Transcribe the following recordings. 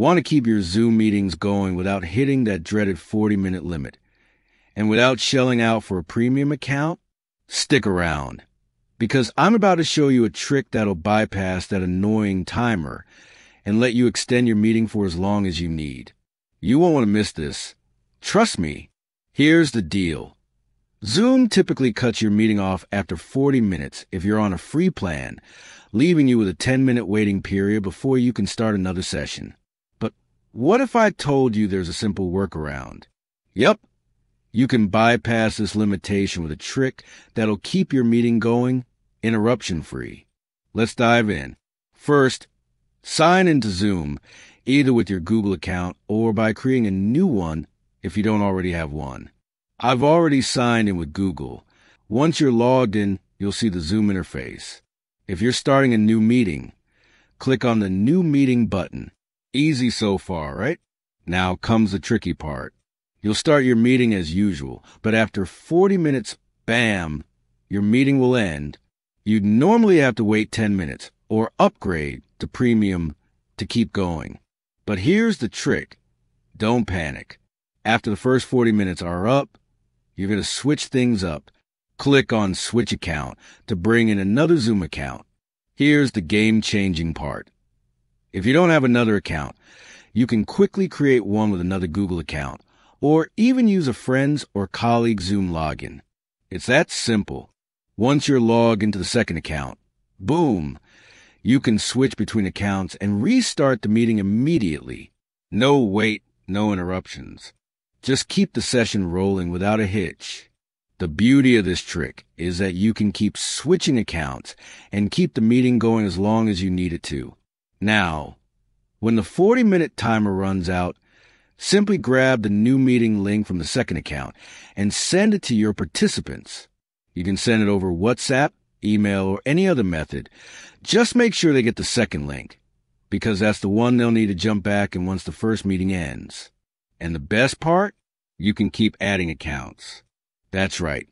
Want to keep your Zoom meetings going without hitting that dreaded 40 minute limit. And without shelling out for a premium account? Stick around. Because I'm about to show you a trick that'll bypass that annoying timer and let you extend your meeting for as long as you need. You won't want to miss this. Trust me. Here's the deal. Zoom typically cuts your meeting off after 40 minutes if you're on a free plan, leaving you with a 10 minute waiting period before you can start another session. What if I told you there's a simple workaround? Yep. You can bypass this limitation with a trick that'll keep your meeting going interruption free. Let's dive in. First, sign into Zoom either with your Google account or by creating a new one if you don't already have one. I've already signed in with Google. Once you're logged in, you'll see the Zoom interface. If you're starting a new meeting, click on the New Meeting button. Easy so far, right? Now comes the tricky part. You'll start your meeting as usual, but after 40 minutes, bam, your meeting will end. You'd normally have to wait 10 minutes or upgrade to premium to keep going. But here's the trick. Don't panic. After the first 40 minutes are up, you're going to switch things up. Click on Switch Account to bring in another Zoom account. Here's the game changing part. If you don't have another account, you can quickly create one with another Google account, or even use a friend's or colleague's Zoom login. It's that simple. Once you're logged into the second account, boom, you can switch between accounts and restart the meeting immediately. No wait, no interruptions. Just keep the session rolling without a hitch. The beauty of this trick is that you can keep switching accounts and keep the meeting going as long as you need it to. Now, when the 40 minute timer runs out, simply grab the new meeting link from the second account and send it to your participants. You can send it over WhatsApp, email, or any other method. Just make sure they get the second link because that's the one they'll need to jump back in once the first meeting ends. And the best part? You can keep adding accounts. That's right.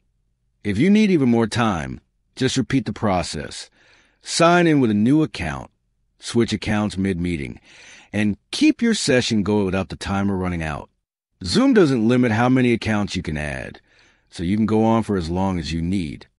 If you need even more time, just repeat the process. Sign in with a new account, switch accounts mid-meeting, and keep your session going without the timer running out. Zoom doesn't limit how many accounts you can add, so you can go on for as long as you need.